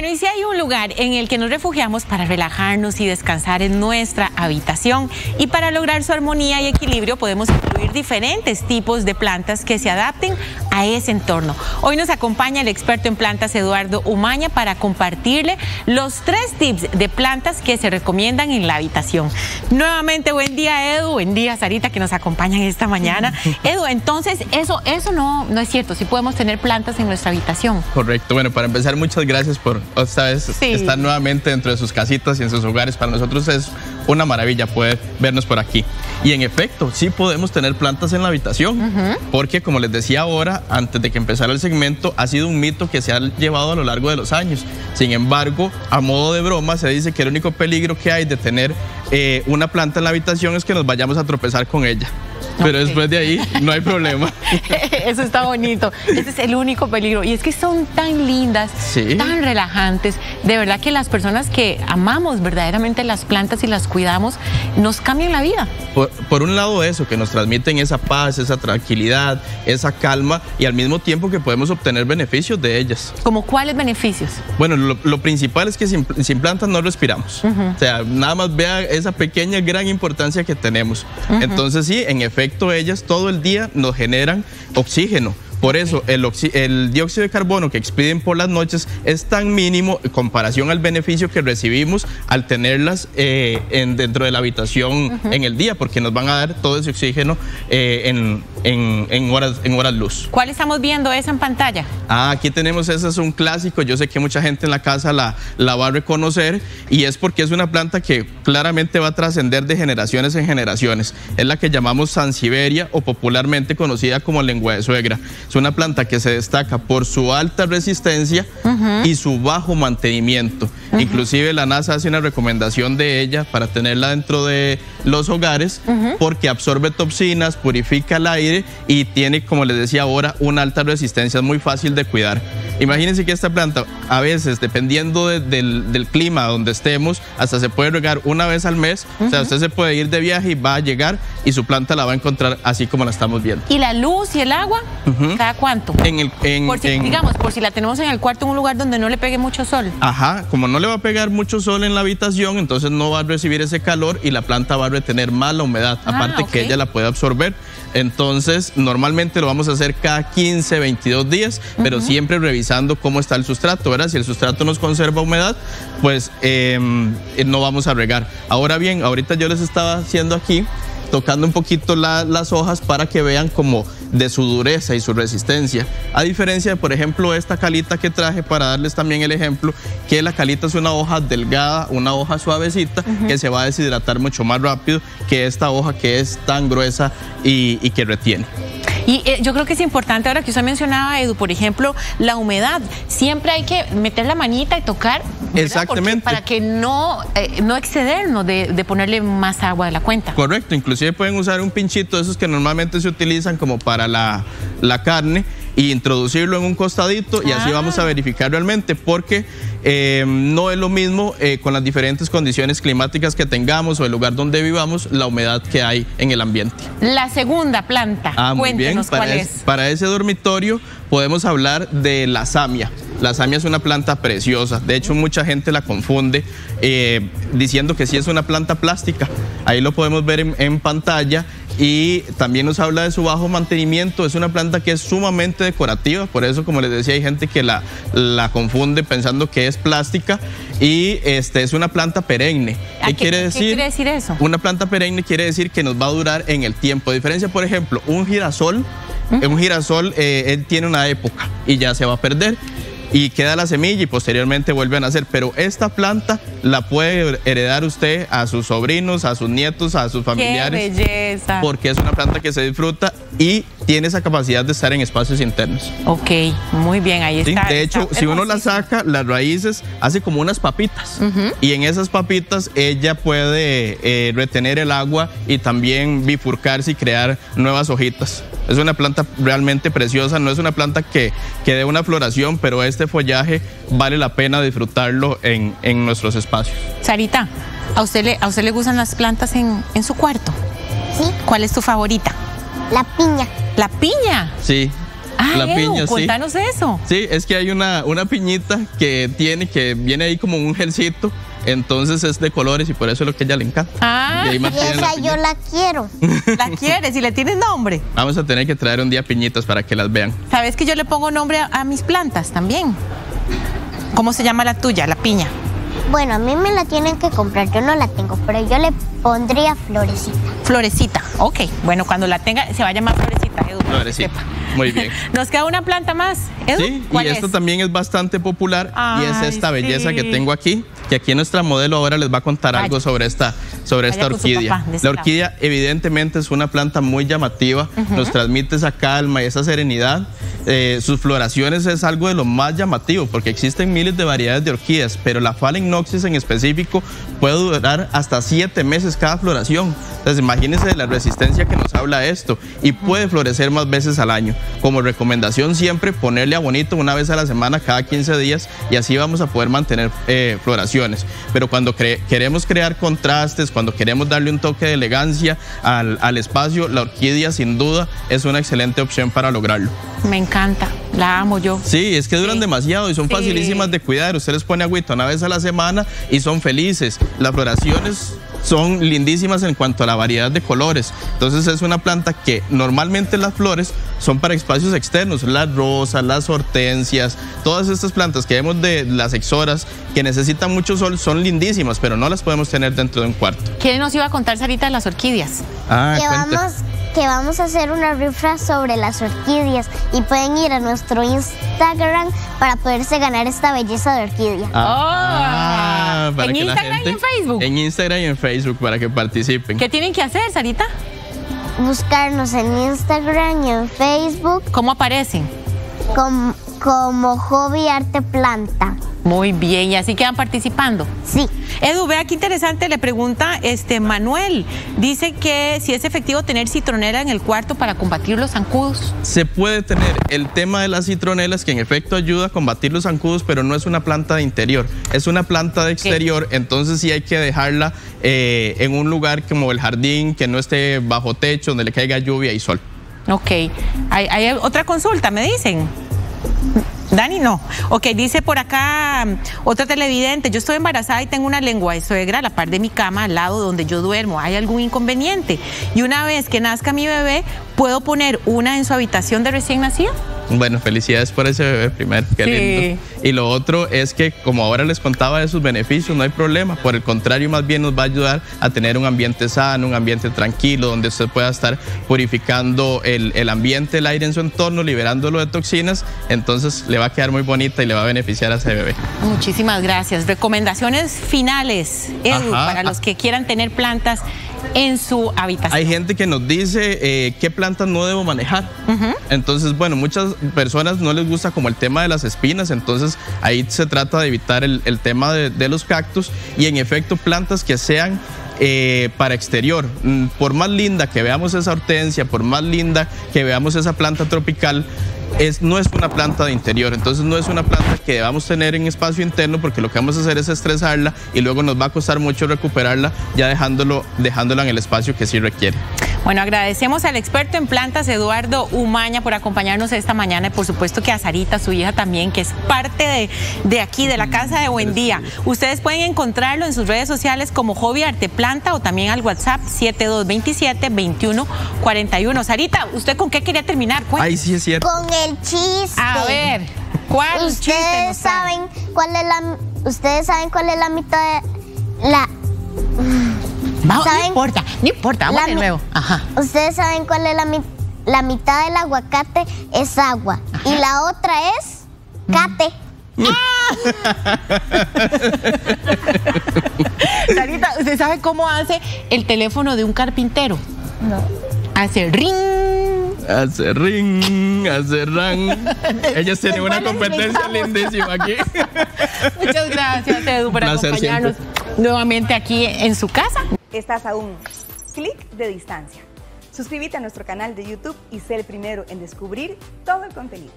Bueno, y si hay un lugar en el que nos refugiamos para relajarnos y descansar en nuestra habitación y para lograr su armonía y equilibrio podemos incluir diferentes tipos de plantas que se adapten a ese entorno. Hoy nos acompaña el experto en plantas Eduardo Umaña para compartirle los tres tips de plantas que se recomiendan en la habitación. Nuevamente, buen día Edu, buen día Sarita que nos acompañan esta mañana. Edu, entonces eso, eso no, no es cierto, si podemos tener plantas en nuestra habitación. Correcto, bueno, para empezar muchas gracias por otra vez estar nuevamente dentro de sus casitas y en sus hogares. Para nosotros es una maravilla poder vernos por aquí. Y en efecto, sí podemos tener plantas en la habitación, porque como les decía ahora, antes de que empezara el segmento, ha sido un mito que se ha llevado a lo largo de los años. Sin embargo, a modo de broma, se dice que el único peligro que hay de tener eh, una planta en la habitación es que nos vayamos a tropezar con ella. Pero después de ahí no hay problema. Eso está bonito. Ese es el único peligro. Y es que son tan lindas, tan relajantes. De verdad que las personas que amamos verdaderamente las plantas y las cuidamos, nos cambian la vida. Por, un lado eso, que nos transmiten esa paz, esa tranquilidad, esa calma y al mismo tiempo que podemos obtener beneficios de ellas. ¿Como cuáles beneficios? Bueno, lo, principal es que sin, plantas no respiramos. O sea, nada más vea esa pequeña gran importancia que tenemos. Entonces sí, en efecto, ellas todo el día nos generan oxígeno. Por eso el, dióxido de carbono que expiden por las noches es tan mínimo en comparación al beneficio que recibimos al tenerlas eh, en, dentro de la habitación en el día, porque nos van a dar todo ese oxígeno eh, en, horas, en horas luz. ¿Cuál estamos viendo esa en pantalla? Ah, aquí tenemos, ese es un clásico, yo sé que mucha gente en la casa la, la va a reconocer y es porque es una planta que claramente va a trascender de generaciones en generaciones. Es la que llamamos Sansevieria o popularmente conocida como lengua de suegra. Es una planta que se destaca por su alta resistencia y su bajo mantenimiento. Inclusive la NASA hace una recomendación de ella para tenerla dentro de los hogares porque absorbe toxinas, purifica el aire y tiene, como les decía ahora, una alta resistencia. Es muy fácil de cuidar. Imagínense que esta planta, a veces, dependiendo del, clima donde estemos, hasta se puede regar una vez al mes. O sea, usted se puede ir de viaje y va a llegar y su planta la va a encontrar así como la estamos viendo. ¿Y la luz y el agua? ¿Cada cuánto? En el, por si, digamos, por si la tenemos en el cuarto en un lugar donde no le pegue mucho sol. Ajá, como no le va a pegar mucho sol en la habitación, entonces no va a recibir ese calor y la planta va a retener más la humedad, ah, aparte que ella la puede absorber. Entonces, normalmente lo vamos a hacer cada 15, 22 días, pero siempre revisando cómo está el sustrato, ¿verdad? Si el sustrato nos conserva humedad, pues em, no vamos a regar. Ahora bien, ahorita yo les estaba haciendo aquí tocando un poquito las hojas para que vean como de su dureza y su resistencia. A diferencia de, por ejemplo, esta calita que traje para darles también el ejemplo, que la calita es una hoja delgada, una hoja suavecita, que se va a deshidratar mucho más rápido que esta hoja que es tan gruesa y que retiene. Y eh, yo creo que es importante, ahora que usted mencionaba, Edu, por ejemplo, la humedad. Siempre hay que meter la manita y tocar. Exactamente. para que no, eh, no excedernos de, ponerle más agua de la cuenta. Correcto. Inclusive pueden usar un pinchito de esos que normalmente se utilizan como para la, la carne y introducirlo en un costadito y así vamos a ah. verificar realmente porque eh, no es lo mismo eh, con las diferentes condiciones climáticas que tengamos o el lugar donde vivamos, la humedad que hay en el ambiente. La segunda planta, ah, cuéntenos Para cuál es. Para ese dormitorio podemos hablar de la samia. La samia es una planta preciosa, de hecho mucha gente la confunde eh, diciendo que sí es una planta plástica. Ahí lo podemos ver en pantalla y también nos habla de su bajo mantenimiento. Es una planta que es sumamente decorativa, por eso, como les decía, hay gente que la, la confunde pensando que es plástica y este, es una planta perenne. ¿Qué, quiere decir? ¿Qué quiere decir eso? Una planta perenne quiere decir que nos va a durar en el tiempo. A diferencia, por ejemplo, un girasol, un girasol eh, él tiene una época y ya se va a perder y queda la semilla y posteriormente vuelve a nacer. Pero esta planta la puede heredar usted a sus sobrinos, a sus nietos, a sus familiares. ¡Qué belleza! Porque es una planta que se disfruta y tiene esa capacidad de estar en espacios internos. Ok, muy bien, ahí está. De hecho, si uno la saca, las raíces hace como unas papitas. Y en esas papitas ella puede eh, retener el agua y también bifurcarse y crear nuevas hojitas. Es una planta realmente preciosa, no es una planta que, que dé una floración, pero este follaje vale la pena disfrutarlo en, nuestros espacios. Sarita, ¿a usted, le, ¿a usted le gustan las plantas en, en su cuarto? Sí. ¿Cuál es tu favorita? La piña. ¿La piña? Sí. Ah, la Edu, piña, sí. contanos eso. Sí, es que hay una, una piñita que tiene, que viene ahí como un gelcito, entonces es de colores y por eso es lo que a ella le encanta. Ah, Y la esa yo la quiero. la quieres y le tienes nombre. Vamos a tener que traer un día piñitas para que las vean. ¿Sabes que yo le pongo nombre a, a mis plantas también? ¿Cómo se llama la tuya, la piña? Bueno, a mí me la tienen que comprar, yo no la tengo, pero yo le pondría florecita. Florecita. Ok, bueno, cuando la tenga se va a llamar Florecita, Edu. Florecita. Muy bien. Nos queda una planta más. Edu, Sí, y ¿cuál esta es? también es bastante popular y es esta belleza sí. que tengo aquí, que aquí nuestra modelo ahora les va a contar Vaya. algo sobre esta, sobre Vaya esta orquídea. papá, de La orquídea evidentemente es una planta muy llamativa, nos transmite esa calma y esa serenidad. Eh, sus floraciones es algo de lo más llamativo porque existen miles de variedades de orquídeas, pero la Phalaenopsis en específico puede durar hasta siete meses cada floración. Entonces imagínense la resistencia que nos habla esto y puede florecer más veces al año. Como recomendación siempre ponerle a bonito una vez a la semana cada 15 días y así vamos a poder mantener eh, Pero cuando cre- queremos crear contrastes, cuando queremos darle un toque de elegancia al, al espacio, la orquídea sin duda es una excelente opción para lograrlo. Me encanta, la amo yo. Sí, es que duran Sí. demasiado y son Sí. facilísimas de cuidar. Usted les pone agüita una vez a la semana y son felices. Las floraciones son lindísimas en cuanto a la variedad de colores. Entonces es una planta que normalmente las flores son para espacios externos, las rosas, las hortensias, todas estas plantas que vemos de las exoras que necesitan mucho sol son lindísimas, pero no las podemos tener dentro de un cuarto. ¿Quién nos iba a contar, Sarita, de las orquídeas? Ah, que, vamos, que vamos a hacer una rifa sobre las orquídeas y pueden ir a nuestro Instagram para poderse ganar esta belleza de orquídea. Ah, para ¿En que la Instagram y en Facebook? En Instagram y en Facebook para que participen. ¿Qué tienen que hacer, Sarita? Buscarnos en Instagram y en Facebook ¿Cómo aparecen? com- como Hobby Arte Planta. Muy bien, y así quedan participando. Sí. Edu, vea qué interesante, le pregunta este Manuel. Dice que si es efectivo tener citronela en el cuarto para combatir los zancudos. Se puede tener el tema de las citronelas que en efecto ayuda a combatir los zancudos, pero no es una planta de interior, es una planta de exterior, entonces sí hay que dejarla eh, en un lugar como el jardín, que no esté bajo techo, donde le caiga lluvia y sol. Ok. Hay, hay otra consulta, me dicen. Dani, no. Ok, dice por acá otra televidente, yo estoy embarazada y tengo una lengua de suegra a la par de mi cama, al lado donde yo duermo. ¿Hay algún inconveniente? Y una vez que nazca mi bebé, ¿puedo poner una en su habitación de recién nacida? Bueno, felicidades por ese bebé primero, qué Sí. lindo. Y lo otro es que, como ahora les contaba de sus beneficios, no hay problema. Por el contrario, más bien nos va a ayudar a tener un ambiente sano, un ambiente tranquilo, donde usted pueda estar purificando el, el ambiente, el aire en su entorno, liberándolo de toxinas. Entonces le va a quedar muy bonita y le va a beneficiar a ese bebé. Muchísimas gracias. Recomendaciones finales, Edu, Ajá. para los que quieran tener plantas en su habitación. Hay gente que nos dice eh, qué plantas no debo manejar. Entonces, bueno, muchas personas no les gusta como el tema de las espinas, entonces ahí se trata de evitar el, el tema de, de los cactus y en efecto plantas que sean eh, para exterior. Mm, Por más linda que veamos esa hortensia, por más linda que veamos esa planta tropical, es, no es una planta de interior, entonces no es una planta que debamos tener en espacio interno porque lo que vamos a hacer es estresarla y luego nos va a costar mucho recuperarla ya dejándolo, dejándola en el espacio que sí requiere. Bueno, agradecemos al experto en plantas, Eduardo Umaña, por acompañarnos esta mañana y por supuesto que a Sarita, su hija también, que es parte de, de aquí, de la Casa de Buen Día. Ustedes pueden encontrarlo en sus redes sociales como Hobby Arte Planta o también al WhatsApp 7227-2141. Sarita, ¿usted con qué quería terminar? Cuéntame. Ay, sí es cierto. Con el chiste. A ver, ¿cuál chiste Ustedes nos trae? saben cuál es la ustedes saben cuál es la mitad de la Vamos, no importa, no importa, vamos La de nuevo. Ajá. ustedes saben cuál es la mi- la mitad del aguacate es agua y la otra es cate. Sarita, ¿usted sabe cómo hace el teléfono de un carpintero? No. Hace ring. Hace ring, hace ran. Ellas tienen una competencia lindísima aquí. Muchas gracias, Edu, por Placer acompañarnos nuevamente aquí en su casa. Estás a un clic de distancia. Suscríbete a nuestro canal de YouTube y sé el primero en descubrir todo el contenido.